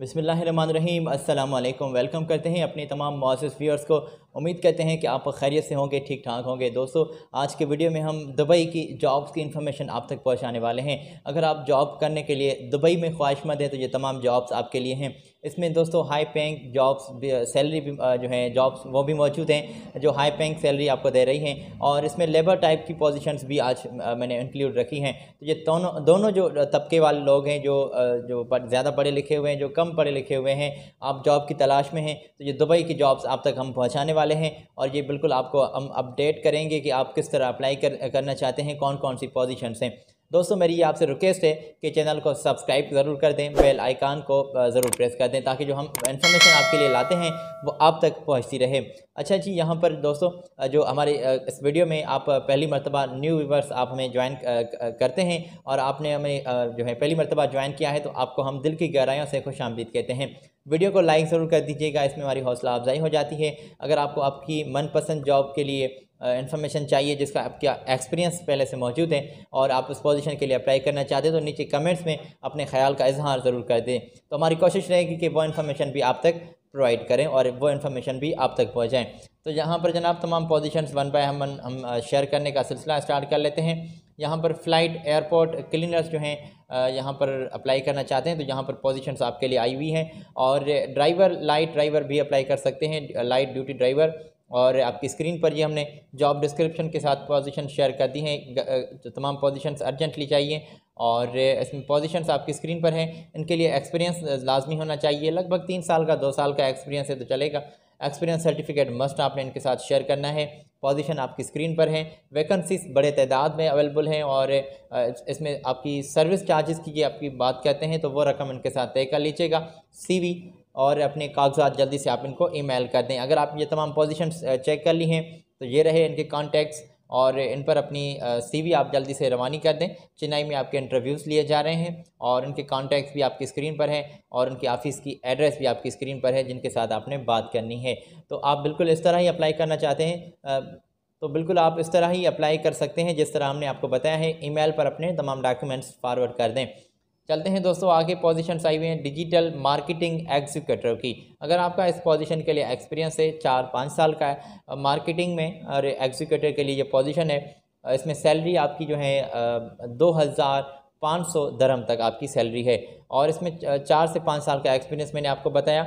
बिसमीम अल्लाम वेलकम करते हैं अपने तमाम मोज़ व्यूअर्स को। उम्मीद करते हैं कि आप खैरियत से होंगे ठीक ठाक होंगे। दोस्तों, आज के वीडियो में हम दुबई की जॉब्स की इन्फॉर्मेशन आप तक पहुँचाने वाले हैं। अगर आप जॉब करने के लिए दुबई में ख्वाहिशमंद हैं तो ये तमाम जॉब्स आपके लिए हैं। इसमें दोस्तों हाई पेइंग जॉब्स सैलरी जो है जॉब्स वो भी मौजूद हैं, जो हाई पेइंग सैलरी आपको दे रही हैं। और इसमें लेबर टाइप की पोजीशंस भी आज मैंने इंक्लूड रखी हैं। तो ये दोनों दोनों जो तबके वाले लोग हैं, जो जो ज़्यादा पढ़े लिखे हुए हैं, जो कम पढ़े लिखे हुए हैं, आप जॉब की तलाश में हैं तो ये दुबई की जॉब्स आप तक हम पहुँचाने वाले हैं। और ये बिल्कुल आपको हम अपडेट करेंगे कि आप किस तरह अप्लाई कर, करना चाहते हैं कौन कौन सी पोजिशन हैं। दोस्तों, मेरी ये आपसे रिक्वेस्ट है कि चैनल को सब्सक्राइब ज़रूर कर दें बेल आइकान को ज़रूर प्रेस कर दें ताकि जो हम इन्फॉर्मेशन आपके लिए लाते हैं, वो आप तक पहुँचती रहे। अच्छा जी, यहाँ पर दोस्तों जो हमारे इस वीडियो में आप पहली मरतबा न्यू व्यूवर्स आप हमें ज्वाइन करते हैं और आपने हमें जो है पहली मरतबा ज्वाइन किया है तो आपको हम दिल की गहराइयों से खुश आमदीद कहते हैं। वीडियो को लाइक ज़रूर कर दीजिएगा, इसमें हमारी हौसला अफजाई हो जाती है। अगर आपको आपकी मनपसंद जॉब के लिए इन्फॉर्मेशन चाहिए जिसका आपका एक्सपीरियंस पहले से मौजूद है और आप उस पोजीशन के लिए अप्लाई करना चाहते हैं तो नीचे कमेंट्स में अपने ख्याल का इजहार ज़रूर कर दें। तो हमारी कोशिश रहेगी कि वो इन्फॉर्मेशन भी आप तक प्रोवाइड करें और वो इन्फॉर्मेशन भी आप तक पहुँचाएँ। तो यहाँ पर जनाब तमाम पोजिशन वन बाय हम हम शेयर करने का सिलसिला स्टार्ट कर लेते हैं। यहाँ पर फ़्लाइट एयरपोर्ट क्लीनर्स जो हैं यहाँ पर अप्लाई करना चाहते हैं तो यहाँ पर पोजीशंस आपके लिए आई हुई हैं। और ड्राइवर लाइट ड्राइवर भी अप्लाई कर सकते हैं। लाइट ड्यूटी ड्राइवर और आपकी स्क्रीन पर ये हमने जॉब डिस्क्रिप्शन के साथ पोजीशन शेयर कर दी हैं। जो तमाम पोजीशंस अर्जेंटली चाहिए और इसमें पोजीशंस आपकी स्क्रीन पर हैं। इनके लिए एक्सपीरियंस लाजमी होना चाहिए। लगभग तीन साल का, दो साल का एक्सपीरियंस है तो चलेगा। एक्सपीरियंस सर्टिफिकेट मस्ट आपने इनके साथ शेयर करना है। पोजीशन आपकी स्क्रीन पर हैं। वैकेंसीज बड़े तादाद में अवेलेबल हैं और इसमें आपकी सर्विस चार्जेस की आपकी बात कहते हैं तो वो रकम इनके साथ तय कर लीजिएगा। सीवी और अपने कागजात जल्दी से आप इनको ईमेल कर दें। अगर आप ये तमाम पोजीशन चेक कर ली हैं तो ये रहे इनके कॉन्टैक्ट्स और इन पर अपनी सीवी आप जल्दी से रवानी कर दें। चेन्नई में आपके इंटरव्यूज़ लिए जा रहे हैं और उनके कॉन्टैक्ट्स भी आपकी स्क्रीन पर हैं और उनके ऑफ़िस की एड्रेस भी आपकी स्क्रीन पर है, जिनके साथ आपने बात करनी है। तो आप बिल्कुल इस तरह ही अप्लाई करना चाहते हैं तो बिल्कुल आप इस तरह ही अप्लाई कर सकते हैं, जिस तरह हमने आपको बताया है। ईमेल पर अपने तमाम डॉक्यूमेंट्स फारवर्ड कर दें। चलते हैं दोस्तों, आगे पोजीशंस आई हुई हैं डिजिटल मार्केटिंग एग्जीक्यूटिव की। अगर आपका इस पोजीशन के लिए एक्सपीरियंस है, चार पाँच साल का है मार्केटिंग में और एग्जीक्यूटिव के लिए ये पोजीशन है इसमें सैलरी आपकी जो है दो हज़ार पाँच सौ दरम तक आपकी सैलरी है। और इसमें चार से पाँच साल का एक्सपीरियंस मैंने आपको बताया।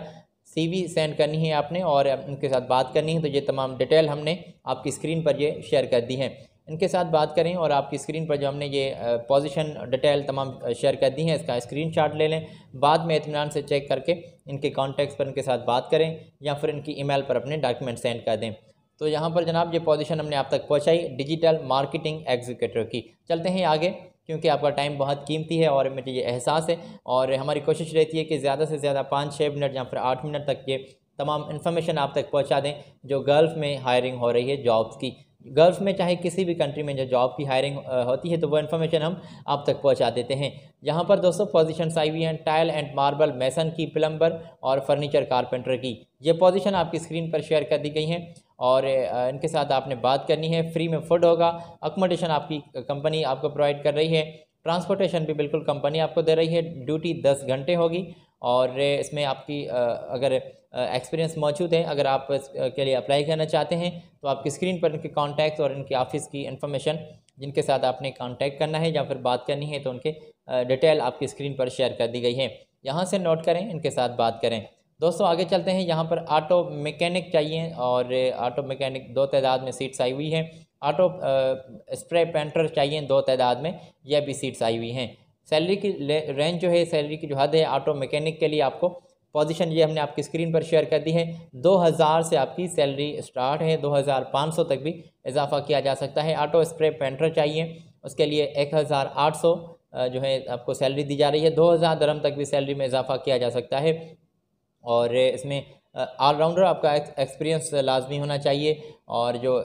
सीवी सेंड करनी है आपने और उनके साथ बात करनी है तो ये तमाम डिटेल हमने आपकी स्क्रीन पर ये शेयर कर दी हैं। इनके साथ बात करें और आपकी स्क्रीन पर जो हमने ये पोजीशन डिटेल तमाम शेयर कर दी हैं, इसका स्क्रीनशॉट ले लें। बाद में इतमान से चेक करके इनके कॉन्टैक्ट्स पर इनके साथ बात करें या फिर इनकी ईमेल पर अपने डॉक्यूमेंट सेंड कर दें। तो यहाँ पर जनाब ये पोजीशन हमने आप तक पहुँचाई डिजिटल मार्केटिंग एग्जीक्यूटिव की। चलते हैं आगे, क्योंकि आपका टाइम बहुत कीमती है और मुझे ये एहसास है और हमारी कोशिश रहती है कि ज़्यादा से ज़्यादा पाँच छः मिनट या फिर आठ मिनट तक ये तमाम इन्फॉर्मेशन आप तक पहुँचा दें जो गर्ल्फ में हायरिंग हो रही है जॉब्स की। गर्ल्स में चाहे किसी भी कंट्री में जो जॉब की हायरिंग होती है तो वो इन्फॉर्मेशन हम आप तक पहुँचा देते हैं। यहाँ पर दोस्तों पोजीशन आई हुई हैं टाइल एंड मार्बल मैसन की प्लम्बर और फर्नीचर कारपेंटर की। ये पोजीशन आपकी स्क्रीन पर शेयर कर दी गई हैं और इनके साथ आपने बात करनी है। फ्री में फ़ूड होगा अकोमोडेशन आपकी कंपनी आपको प्रोवाइड कर रही है। ट्रांसपोर्टेशन भी बिल्कुल कंपनी आपको दे रही है। ड्यूटी दस घंटे होगी और इसमें आपकी अगर एक्सपीरियंस मौजूद है, अगर आप के लिए अप्लाई करना चाहते हैं तो आपकी स्क्रीन पर इनके कॉन्टैक्ट और इनके ऑफ़िस की इन्फॉर्मेशन जिनके साथ आपने कॉन्टैक्ट करना है या फिर बात करनी है तो उनके डिटेल आपकी स्क्रीन पर शेयर कर दी गई है। यहाँ से नोट करें, इनके साथ बात करें। दोस्तों, आगे चलते हैं। यहाँ पर ऑटो मैकेनिक चाहिए और ऑटो मैकेनिक दो तादाद में सीट्स आई हुई हैं। ऑटो स्प्रे पेंटर चाहिए, दो तादाद में, यह भी सीट्स आई हुई हैं। सैलरी की रेंज जो है, सैलरी की जो हद है ऑटो मैकेनिक के लिए आपको पोजीशन ये हमने आपकी स्क्रीन पर शेयर कर दी है। 2000 से आपकी सैलरी स्टार्ट है 2500 तक भी इजाफा किया जा सकता है। ऑटो स्प्रे पेंटर चाहिए, उसके लिए 1800 जो है, आपको सैलरी दी जा रही है। 2000 दरम तक भी सैलरी में इजाफा किया जा सकता है। और इसमें ऑलराउंडर आपका एक्सपीरियंस लाजमी होना चाहिए। और जो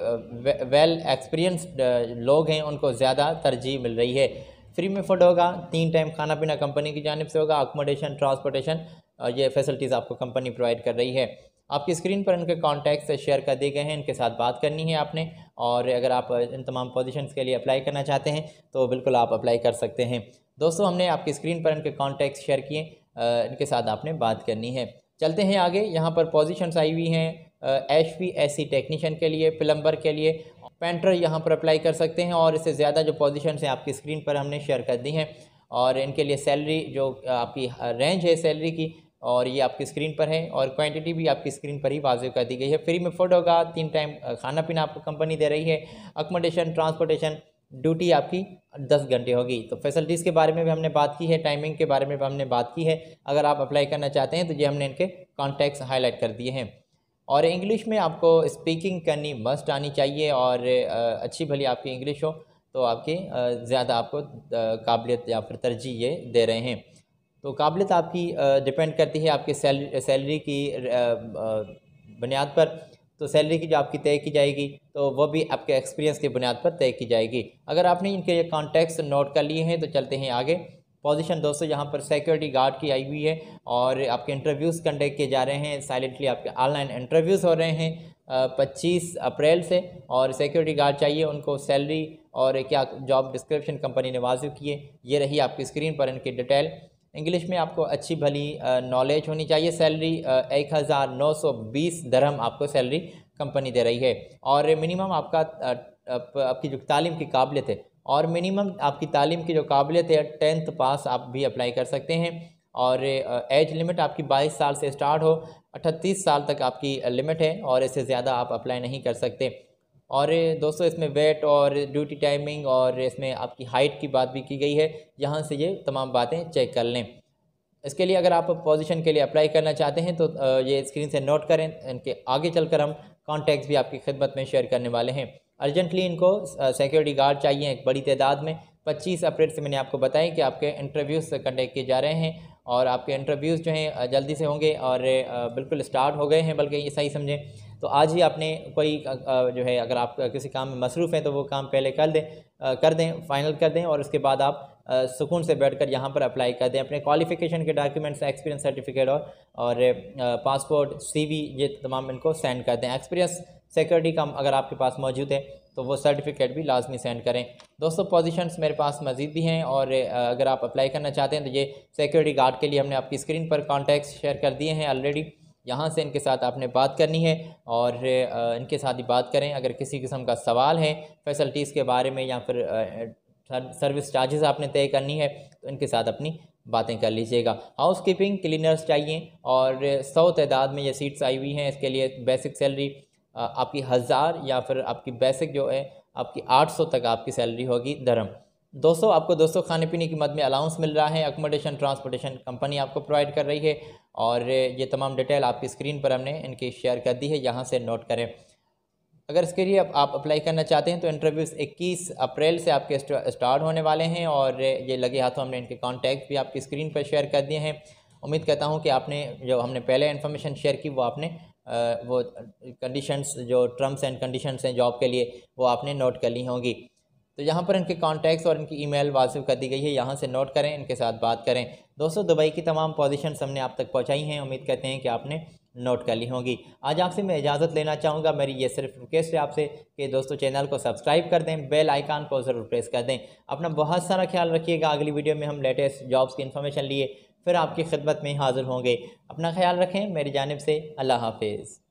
वेल एक्सपीरियंस लोग हैं, उनको ज़्यादा तरजीह मिल रही है। फ्री में फ़ूड होगा, तीन टाइम खाना पीना कंपनी की जानब से होगा अकोमोडेशन ट्रांसपोर्टेशन ये फैसिलिटीज़ आपको कंपनी प्रोवाइड कर रही है। आपकी स्क्रीन पर इनके कॉन्टैक्ट से शेयर कर दिए गए हैं, इनके साथ बात करनी है आपने, और अगर आप इन तमाम पोजीशंस के लिए अप्लाई करना चाहते हैं तो बिल्कुल आप अप्लाई कर सकते हैं। दोस्तों, हमने आपकी स्क्रीन पर इनके कॉन्टैक्ट शेयर किए इनके साथ आपने बात करनी है। चलते हैं आगे, यहाँ पर पोजिशन आई हुई हैं H P S C technician के लिए प्लम्बर के लिए पेंटर यहाँ पर अप्लाई कर सकते हैं और इससे ज़्यादा जो पोजीशन हैं आपकी स्क्रीन पर हमने शेयर कर दी हैं। और इनके लिए सैलरी जो आपकी रेंज है सैलरी की और ये आपकी स्क्रीन पर है और क्वांटिटी भी आपकी स्क्रीन पर ही वाजिब कर दी गई है। फ्री में फ़ूड होगा, तीन टाइम खाना पीना आपको कंपनी दे रही है। अकोमोडेशन ट्रांसपोर्टेशन ड्यूटी आपकी दस घंटे होगी। तो फैसिलिटीज़ के बारे में भी हमने बात की है टाइमिंग के बारे में भी हमने बात की है। अगर आप अप्लाई करना चाहते हैं तो ये हमने इनके कॉन्टैक्ट्स हाईलाइट कर दिए हैं। और इंग्लिश में आपको स्पीकिंग करनी मस्ट आनी चाहिए और अच्छी भली आपकी इंग्लिश हो तो आपकी ज़्यादा आपको काबिलियत या फिर तरजीह ये दे रहे हैं। तो काबिलियत आपकी डिपेंड करती है आपके सैलरी सैलरी की बुनियाद पर। तो सैलरी की जो आपकी तय की जाएगी तो वो भी आपके एक्सपीरियंस की बुनियाद पर तय की जाएगी। अगर आपने इनके कॉन्टैक्ट्स नोट कर लिए हैं तो चलते हैं आगे। पोजीशन दोस्तों, यहाँ पर सिक्योरिटी गार्ड की आई हुई है और आपके इंटरव्यूज़ कंडक्ट किए जा रहे हैं। साइलेंटली आपके ऑनलाइन इंटरव्यूज़ हो रहे हैं पच्चीस अप्रैल से और सिक्योरिटी गार्ड चाहिए उनको सैलरी और क्या जॉब डिस्क्रिप्शन कंपनी ने वाजिब किए। ये रही आपकी स्क्रीन पर इनकी डिटेल इंग्लिश में आपको अच्छी भली नॉलेज होनी चाहिए। सैलरी एक हज़ार नौ सौ बीस दरहम आपको सैलरी कंपनी दे रही है। और मिनिमम आपका आपकी जो तालीम की काबिलियत है और मिनिमम आपकी तालीम की जो काबिलियत है टेंथ पास आप भी अप्लाई कर सकते हैं। और एज लिमिट आपकी 22 साल से स्टार्ट हो अट्ठतीस साल तक आपकी लिमिट है और इससे ज़्यादा आप अप्लाई नहीं कर सकते। और, दोस्तों, इसमें वेट और ड्यूटी टाइमिंग और इसमें आपकी हाइट की बात भी की गई है। यहाँ से ये तमाम बातें चेक कर लें। इसके लिए अगर आप पोजीशन के लिए अप्लाई करना चाहते हैं तो ये स्क्रीन से नोट करें। इनके आगे चलकर हम कॉन्टैक्ट्स भी आपकी खिदमत में शेयर करने वाले हैं। अर्जेंटली इनको सिक्योरिटी गार्ड चाहिए एक बड़ी तादाद में। 25 अप्रैल से मैंने आपको बताया कि आपके इंटरव्यूज़ कंडक्ट किए जा रहे हैं और आपके इंटरव्यूज़ जो हैं जल्दी से होंगे और बिल्कुल स्टार्ट हो गए हैं, बल्कि ये सही समझें। तो आज ही आपने कोई जो है, अगर आप किसी काम में मसरूफ़ हैं तो वो काम पहले कर दें कर दें फाइनल कर दें और उसके बाद आप सुकून से बैठकर यहाँ पर अप्लाई कर दें। अपने क्वालिफ़िकेशन के डॉक्यूमेंट्स एक्सपीरियंस सर्टिफिकेट और और पासपोर्ट सीवी ये तमाम इनको सेंड कर दें। एक्सपीरियंस सिक्योरिटी का अगर आपके पास मौजूद है तो वो सर्टिफिकेट भी लाजमी सेंड करें। दोस्तों पोजीशंस मेरे पास मज़ीद भी हैं और अगर आप अप्लाई करना चाहते हैं तो ये सिक्योरिटी गार्ड के लिए हमने आपकी स्क्रीन पर कॉन्टैक्ट शेयर कर दिए हैं ऑलरेडी यहाँ से इनके साथ आपने बात करनी है और इनके साथ ही बात करें। अगर किसी किस्म का सवाल है फैसल्टीज़ के बारे में या फिर सर्विस चार्जेस आपने तय करनी है तो इनके साथ अपनी बातें कर लीजिएगा। हाउस कीपिंग क्लीनर्स चाहिए, और सौ तादाद में ये सीट्स आई हुई हैं, इसके लिए बेसिक सैलरी आपकी हज़ार या फिर आपकी बेसिक जो है, आपकी आठ सौ तक आपकी सैलरी होगी धर्म दोस्तों आपको दोस्तों खाने पीने की मद में अलाउंस मिल रहा है अकोमोडेशन ट्रांसपोर्टेशन कंपनी आपको प्रोवाइड कर रही है, और ये तमाम डिटेल आपकी स्क्रीन पर हमने इनकी शेयर कर दी है, यहाँ से नोट करें। अगर इसके लिए आप अप्लाई करना चाहते हैं तो इंटरव्यूज़ 21 अप्रैल से आपके स्टार्ट होने वाले हैं और ये लगे हाथों हमने इनके कॉन्टैक्ट भी आपकी स्क्रीन पर शेयर कर दिए हैं। उम्मीद करता हूँ कि आपने, जो हमने पहले इन्फॉर्मेशन शेयर की, वो आपने वो कंडीशंस जो टर्म्स एंड कंडीशंस हैं जॉब के लिए, वो आपने नोट कर ली होंगी। तो यहाँ पर इनके कॉन्टैक्ट्स और इनकी ईमेल वाजिब कर दी गई है। यहाँ से नोट करें, इनके साथ बात करें। दोस्तों, दुबई की तमाम पोजीशंस हमने आप तक पहुँचाई हैं। उम्मीद करते हैं कि आपने नोट कर ली होंगी। आज आपसे मैं इजाज़त लेना चाहूँगा। मेरी ये सिर्फ़ रिक्वेस्ट है आपसे कि दोस्तों चैनल को सब्सक्राइब कर दें बेल आइकान को ज़रूर प्रेस कर दें। अपना बहुत सारा ख्याल रखिएगा। अगली वीडियो में हम लेटेस्ट जॉब्स की इन्फॉर्मेशन लिए फिर आपकी खिदमत में हाज़िर होंगे। अपना ख्याल रखें। मेरी जानब से अल्लाह हाफिज़।